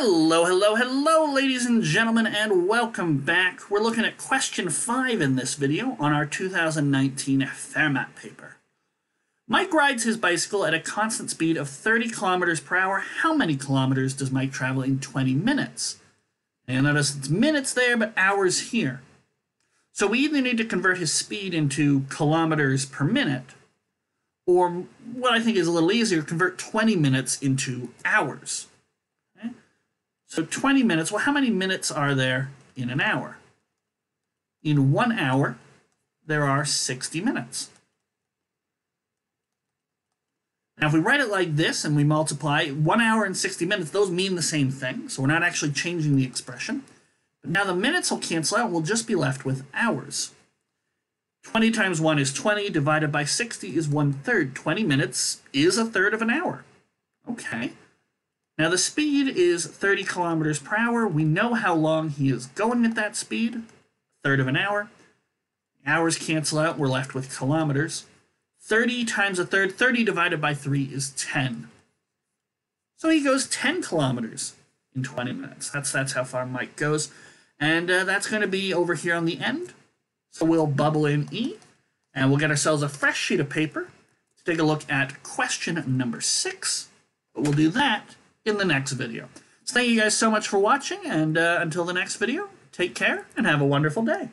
Hello, hello, hello, ladies and gentlemen, and welcome back. We're looking at question 5 in this video on our 2019 Fermat paper. Mike rides his bicycle at a constant speed of 30 kilometers per hour. How many kilometers does Mike travel in 20 minutes? And notice it's minutes there, but hours here. So we either need to convert his speed into kilometers per minute, or what I think is a little easier, convert 20 minutes into hours. So 20 minutes, well, how many minutes are there in an hour? In one hour, there are 60 minutes. Now, if we write it like this and we multiply one hour and 60 minutes, those mean the same thing. So we're not actually changing the expression. But now the minutes will cancel out. We'll just be left with hours. 20 times 1 is 20, divided by 60 is 1 third. 20 minutes is a third of an hour. Okay. Now the speed is 30 kilometers per hour. We know how long he is going at that speed, a third of an hour. Hours cancel out, we're left with kilometers. 30 times a third, 30 divided by 3 is 10. So he goes 10 kilometers in 20 minutes. That's, that's how far Mike goes. And uh, that's going to be over here on the end. So we'll bubble in E, and we'll get ourselves a fresh sheet of paper to take a look at question number 6. But we'll do that in the next video. So thank you guys so much for watching, and uh, until the next video, take care and have a wonderful day.